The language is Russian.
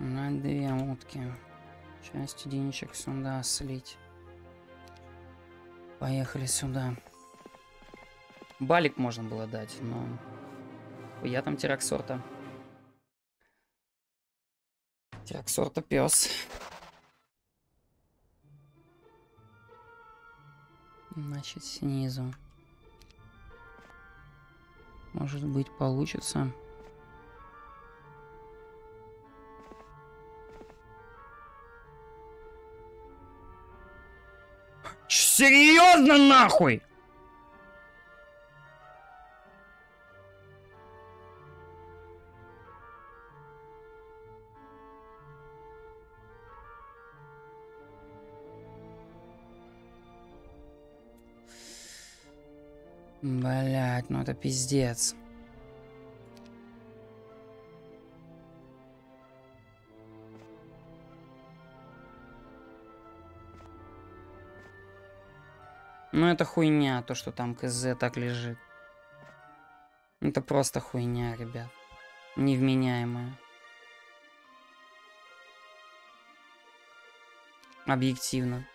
На две утки. Часть единичек сюда слить. Поехали сюда. Балик можно было дать, но... Я там тераксорта. Тераксорта пес. Значит, снизу. Может быть, получится. Серьезно нахуй? Блять, ну это пиздец. Ну это хуйня, то, что там КЗ так лежит. Это просто хуйня, ребят. Невменяемая. Объективно.